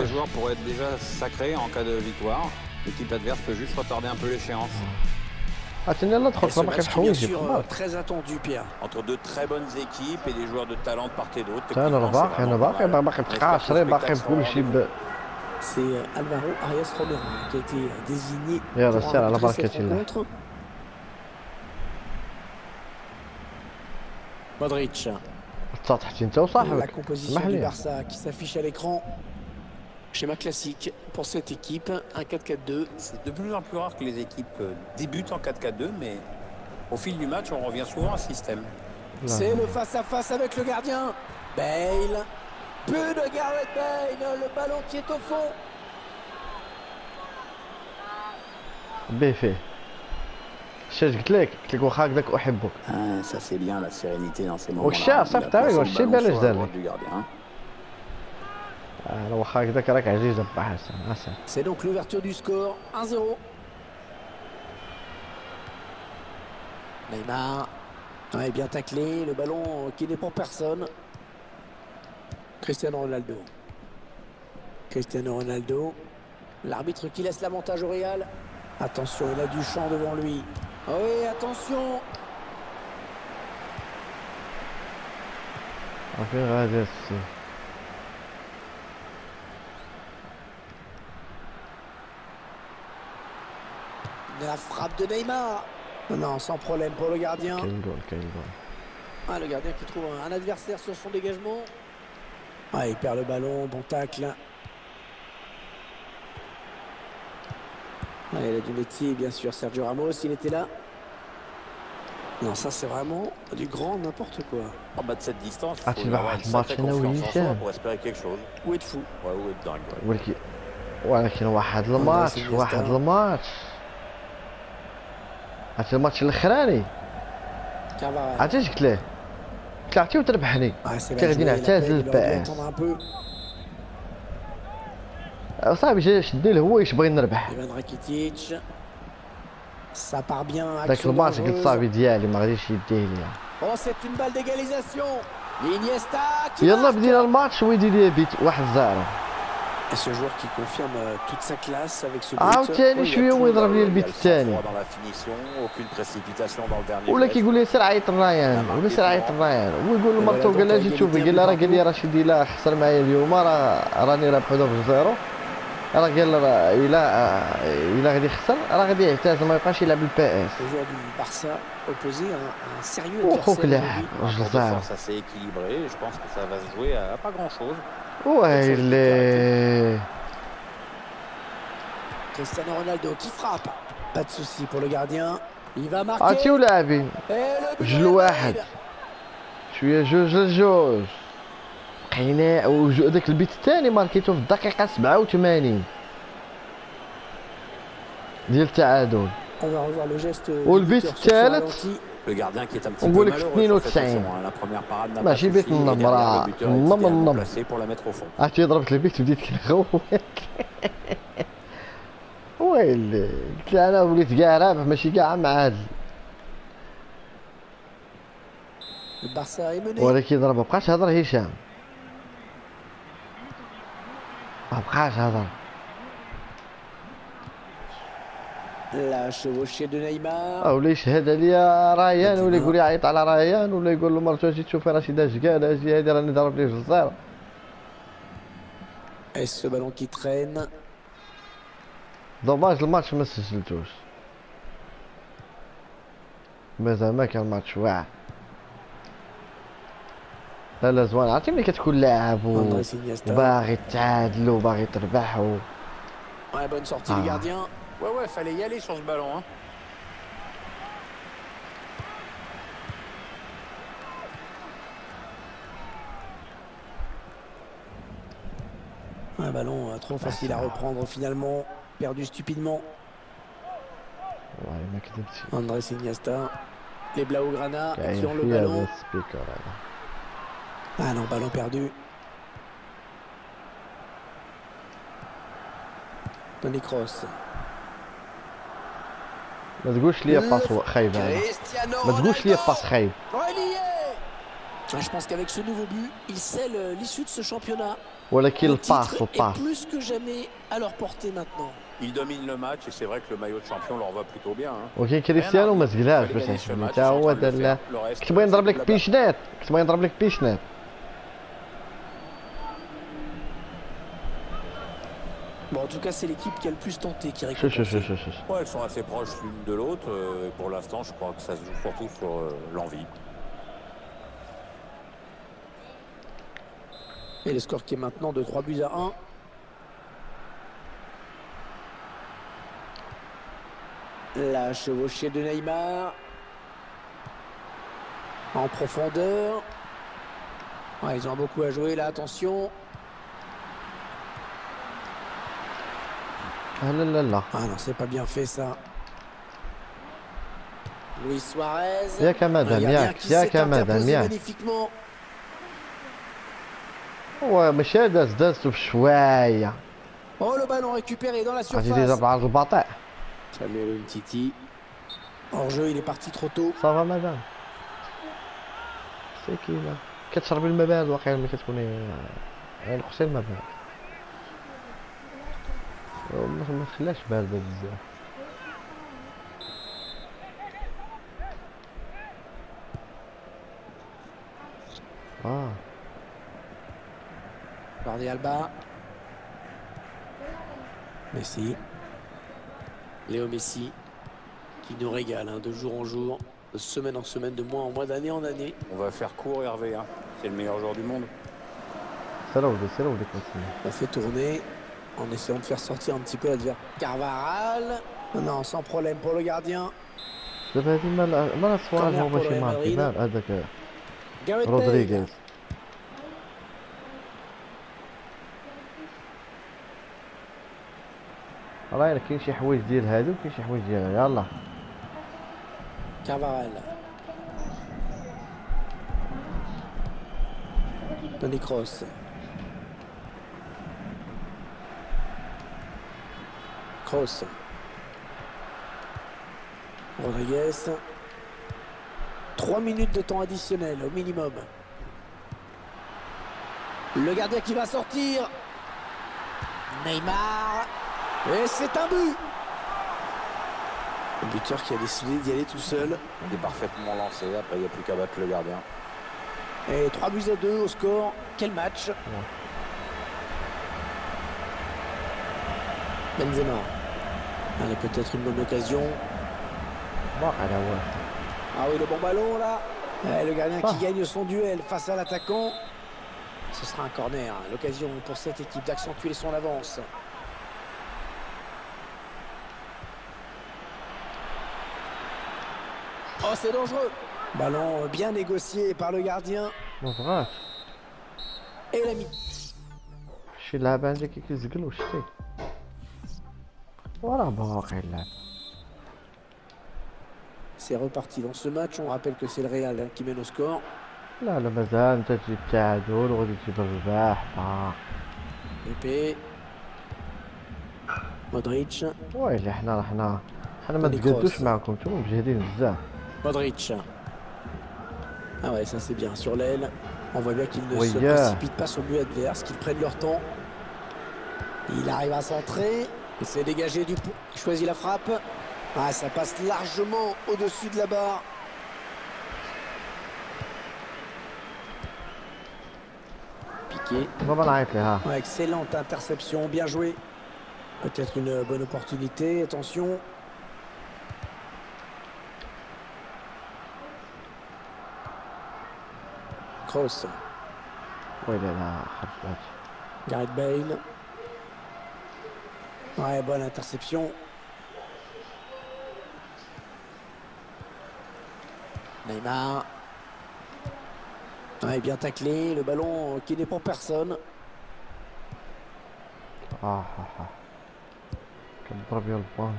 Ces joueurs être déjà sacrés en cas de victoire. L'équipe adverse peut juste retarder un peu l'échéance. Euh, très attendu Pierre. Entre deux très bonnes équipes et des joueurs de talent de part et d'autre c'est hein. euh, Alvaro Arias Romero qui a été euh, désigné pour cette rencontre. La composition du Barça qui s'affiche à l'écran. Schéma classique pour cette équipe, un 4-4-2. C'est de plus en plus rare que les équipes euh, débutent en 4-4-2, mais au fil du match, on revient souvent à ce système. C'est le face-à-face avec le gardien. Bale. Peu de Gareth Bale. Le ballon qui est au fond. Béfé. Ah, ça c'est bien la sérénité dans ces moments-là. C'est donc l'ouverture du score. 1-0. Neymar. Ouais, bien taclé. Le ballon qui n'est pour personne. Cristiano Ronaldo. Cristiano Ronaldo. L'arbitre qui laisse l'avantage au Real. Attention, il a du champ devant lui. Ah oui, attention. La frappe de Neymar. Non, sans problème pour le gardien. كاين جول كاين جول Ah, le gardien qui trouve un adversaire sur son dégagement. Ah, il perd le ballon, bon tacle. Ah, il a du métier, bien sûr. Sergio Ramos, il était là. Non, ça c'est vraiment du grand n'importe quoi. En bas de cette distance, Ah, il tu faut vas avoir voir une le match sacrée هنا confiance en soi وهشام. pour espérer quelque chose. Où êtes fou Ouais, ou être dingue. ouais. ولكن ولكن واحد الماتش سينيستا. واحد الماتش عرفت الماتش الأخراني. عرفتي اش قلت ليه طلعتي وتربحني كنت غادي نعتزل البائع آه، صاحبي جا له هو اش باغي نربح. داك الماتش قلت صاحبي ديالي ما غاديش يديه ليا. يلا بدينا الماتش ويدير ليا بيت 1 0 Et ce joueur qui confirme euh, toute sa classe avec ce but. عاوتاني Oui, il y a شويه tout, ويضرب il y لي a البيت le الثاني sang-froid dans la finition, aucune précipitation dans le dernier ولا geste. كيقول لي سير عيط الريان ولا سير عيط الريان ويقول لمرته قال لها جيت شوفي قال لها راه قال لي راه شدي لا خسر معايا اليوم راه راني رابح دابا بزيرو راه قال لها راه الا الا غادي يخسر راه غادي يعتزل ما يبقاش يلعب البي اس Le joueur du Barça opposé à un, un sérieux وخوك adversaire لاعب aujourd'hui. Un راجل tour de زعر force assez équilibré. et Je pense que ça va se jouer à pas grand-chose. ويلي Cristiano Ronaldo qui frappe. Pas de souci pour le gardien. Il va marquer. عرفتي ولاعبين Et le but جوج de لواحد Bale. شويه جوج لجوج بقينا وداك البيت الثاني ماركيتو في الدقيقه 87 ديال التعادل On va revoir le geste. والبيت du buteur sur ce الثالث On voulait que 92 ماشي بيت النمرة النم النم عرفتي ضربت البيت بديت كنخوك ويلي قلت أنا وليت كاع رابح ماشي كاع معادل ولكن ضرب مابقاش هضر هشام مابقاش هضر La chevauchée de Neymar. ولا يشهد عليا ريان ولا يقول يعيط على ريان ولا يقول له مرته أجي تشوفي راه شي داج كاع أجي هادي راني ضرب ليه جزيره Et ce ballon qui traîne. دوماج الماتش ما سجلتوش مازال ما كان ماتش واعر لا لا زوين عرفتي ملي كتكون لاعب. وباغي تعادل وباغي تربح و... Ouais, bonne sortie Ah. gardien. Ouais, ouais, fallait y aller sur ce ballon. Hein. Un ballon euh, trop facile à reprendre finalement, perdu stupidement. Andrés Iniesta, les Blaugrana qui ont le ballon. Ah non, ballon perdu. Tony Cross. ما تقولش لي باس خايب هذا Cristiano ما تقولش لي Ronaldo. باس خايب Relié. Ouais, Je pense qu'avec ce nouveau but, il scelle euh, l'issue de ce championnat. ولكن Le الباس titre est والباس plus que jamais à leur portée maintenant. Ils dominent le match et c'est vrai que le maillot de champion leur va plutôt bien. hein. ولكن كريستيانو ما سقلاش Fallait باش gagner ce يحسبني match, حتى ils sont en هو train de le دار faire. له Le reste, كنت بغي نضرب لك là-bas. بيشنات كنت بغي نضرب لك بيشنات En tout cas, c'est l'équipe qui a le plus tenté qui récupère. Ouais, elles sont assez proches l'une de l'autre. Euh, pour l'instant, je crois que ça se joue surtout sur euh, l'envie. Et le score qui est maintenant de 3 buts à 1. La chevauchée de Neymar. En profondeur. Ils ont beaucoup à jouer là, attention. لا لا لا Ah non, c'est pas bien fait ça. Luis Suarez. ياك يا مدام Un gardien ياك qui ياك s'est يا مدام interposé ياك magnifiquement. هو ماشي داز دازتو بشوية Oh, le ballon récupéré dans la عرفتي ديجا surface. بعرض البطيء Samuel Umtiti. Hors jeu, il est parti trop tôt. صافا مدام سكينة كتشربي الماء بارد واقيلا ملي كتكوني نقصي الماء بارد ما ما تخلاش باردة بزاف اه Jordi Alba. Messi. Léo Messi. Qui nous régale hein, de jour en jour, de semaine en semaine, de mois en mois, d'année en année. On va faire court, Hervé. hein. C'est le meilleur joueur du monde. سير ولدي سير ولدي كنتسنى On fait tourner en essayant de faire sortir un petit peu l'adversaire. Carvaral. Non, sans problème pour le gardien. دابا هادي مال مال سواريز هو كورنر ماشي بور ماركي ريال مال هذاك Gareth Bale. رودريغيز راه كاين شي حوايج ديال هادو وكاين شي حوايج ديال هادو يلاه Carvaral. Tony Rodriguez. 3 minutes de temps additionnel au minimum. Le gardien qui va sortir. Neymar. Et c'est un but. Le buteur qui a décidé d'y aller tout seul. Il est parfaitement lancé. Après, il n'y a plus qu'à battre le gardien. Et 3 buts à 2 au score. Quel match Benzema. Allez, peut-être une bonne occasion. Ah oui, le bon ballon là. Eh, le gardien qui ah. gagne son duel face à l'attaquant. Ce sera un corner, hein. l'occasion pour cette équipe d'accentuer son avance. Oh, c'est dangereux. Ballon bien négocié par le gardien. Et l'ami. Je suis là, ben, j'ai quelques وراه باقي اللعب C'est reparti dans ce match. On rappelle que c'est le Real hein, qui mène au score. لا لا مازال انت تجيب التعادل وغادي تجيب الرباح باقي Pepe. Modric. ويلي حنا حنا حنا ما توني تقادوش كروس. معكم نتوما مجهدين بزاف Modric. Ah ouais, ça c'est bien. Sur l'aile, on voit bien qu'ils ne Oui, se yeah. précipitent pas sur le but adverse, qu'ils prennent leur temps. Il arrive à centrer. Il s'est dégagé du... Il choisit la frappe. Ah, ça passe largement au-dessus de la barre. Piqué. Ouais, excellente interception, bien joué. Peut-être une bonne opportunité, attention. Cross. Ouais, là, là. Gareth Bale. Ouais, bonne interception. Neymar. Ouais, bien taclé, le ballon qui n'est pour personne. Ah, ah, ah. Quel proprio il palo.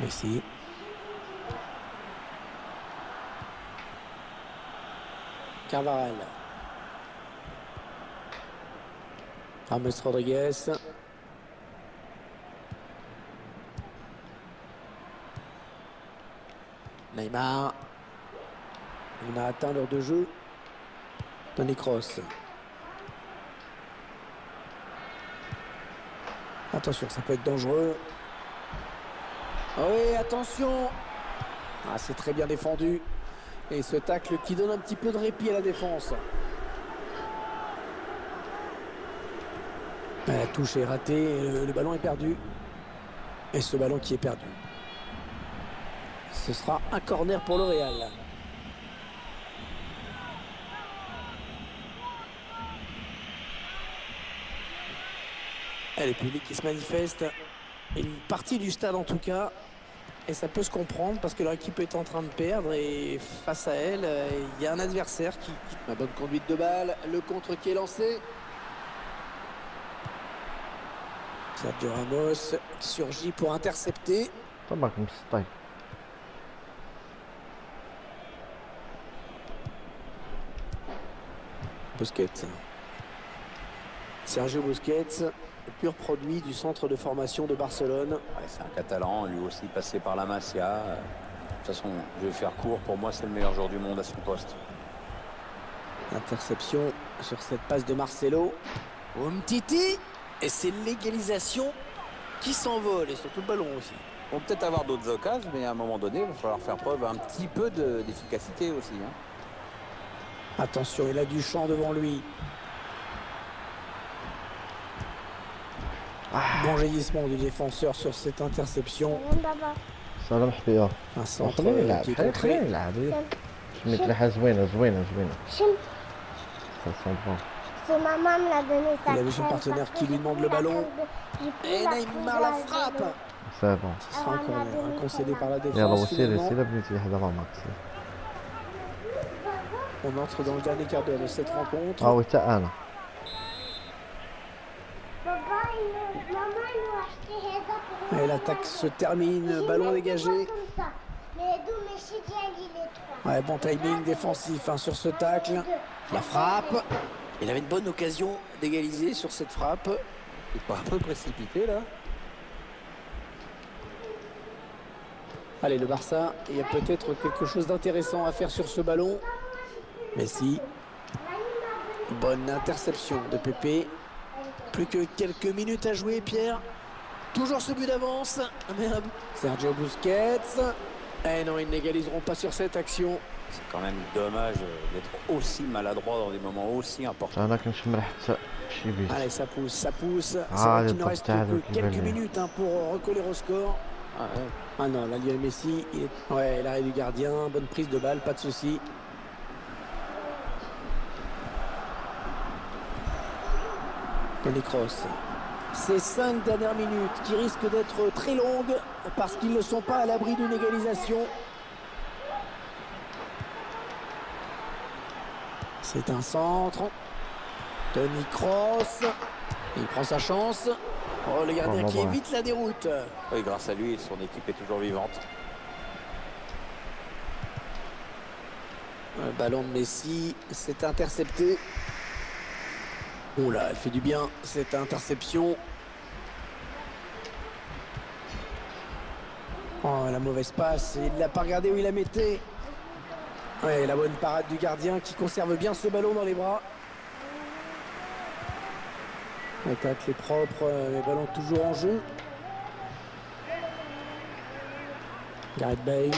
Messi. Carvarel. Ramos Rodriguez. Neymar. On a atteint l'heure de jeu. Tony Cross. Attention, ça peut être dangereux. Ah oui, attention. Ah, c'est très bien défendu. Et ce tacle qui donne un petit peu de répit à la défense. La touche est ratée, le, ballon est perdu. Et ce ballon qui est perdu. Ce sera un corner pour le Real. Et le public qui se manifeste. Une partie du stade en tout cas. Et ça peut se comprendre parce que leur équipe est en train de perdre et face à elle, euh, il y a un adversaire qui... La bonne conduite de balle, le contre qui est lancé. Sergio Ramos surgit pour intercepter. Busquets. Sergio Busquets le pur produit du centre de formation de Barcelone. Ouais, c'est un Catalan, lui aussi passé par la Masia. De toute façon, je vais faire court. Pour moi, c'est le meilleur joueur du monde à son poste. Interception sur cette passe de Marcelo. Umtiti. Et c'est l'égalisation qui s'envole. Et surtout le ballon aussi. On peut peut-être avoir d'autres occasions, mais à un moment donné, il va falloir faire preuve un petit peu de- d'efficacité aussi. hein. Attention, il a du champ devant lui. Bon jaillissement du défenseur sur cette interception. سلام حبيبه Un centre خليني euh, يلعب qui est خليني خليني contré. يلعب سميت لها زوينه زوينه زوينه Chim, Ça sent bon. c'est maman me l'a donné sa Il avait son crème, partenaire parce qui que lui j'ai demande pris le la ballon. crème de- j'ai pris Et la Neymar la crème de frappe. l'eau. C'est bon. Ce sera un Alors, on a corner, donné un concédé ça par la يلا défense. وسيري finalement. سيري بنيتي واحد avant ماكسي On entre dans le dernier quart d'heure de cette rencontre. ها هو حتى انا Et l'attaque se termine, ballon dégagé. il. Ouais, bon timing défensif hein, sur ce tacle. La frappe. Il avait une bonne occasion d'égaliser sur cette frappe. C'est pas un peu précipité là Allez, le Barça, il y a peut-être quelque chose d'intéressant à faire sur ce ballon. Messi. Bonne interception de Pépé. Plus que quelques minutes à jouer, Pierre. Toujours ce but d'avance. Ah, Sergio Busquets. Eh non, ils n'égaliseront pas sur cette action. C'est quand même dommage euh, d'être aussi maladroit dans des moments aussi importants. Allez, ça pousse, ça pousse. Ah, C'est qu'il ne reste que quelques minutes hein, pour euh, recoller au score. Ah, ah, non, là, Lionel Messi, il est... ouais, l'arrêt du gardien, bonne prise de balle, pas de souci. Tony Cross. Ces cinq dernières minutes qui risquent d'être très longues parce qu'ils ne sont pas à l'abri d'une égalisation. C'est un centre. Tony Kroos. Il prend sa chance. Oh, le gardien Bon, bon, qui bon. évite la déroute. Oui, grâce à lui, son équipe est toujours vivante. Un ballon de Messi, c'est intercepté. Oh là, elle fait du bien, cette interception. Oh, la mauvaise passe, il l'a pas regardé où il la mettait. Ouais, la bonne parade du gardien qui conserve bien ce ballon dans les bras. Attaque est propre, euh, les ballons toujours en jeu. Gareth Bale.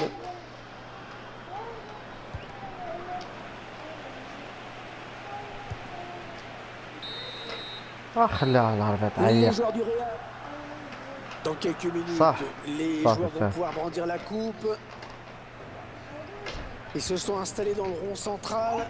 Ah, là, les joueurs du Real. Dans quelques minutes, les joueurs vont pouvoir brandir la coupe. Ils se sont installés dans le rond central.